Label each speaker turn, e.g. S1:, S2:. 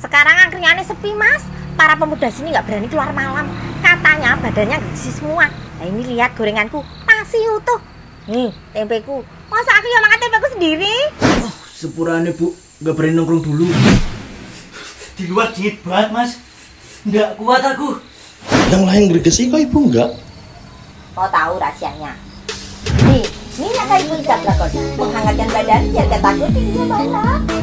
S1: Sekarang angkringannya sepi mas. Para pemuda sini nggak berani keluar malam. Katanya badannya gisi semua. Nah ini lihat gorenganku masih utuh. Nih tempeku. Masa aku yang makan tempeku sendiri?
S2: Oh, sepurane bu, nggak berani nongkrong dulu. Di luar dingin banget mas, nggak kuat aku.
S3: Yang lain gregesi kok ibu enggak?
S1: Mau tahu rahasianya? Nih, minyak kayu pun dragon menghangatkan badan biar gak takut di dunia. Ya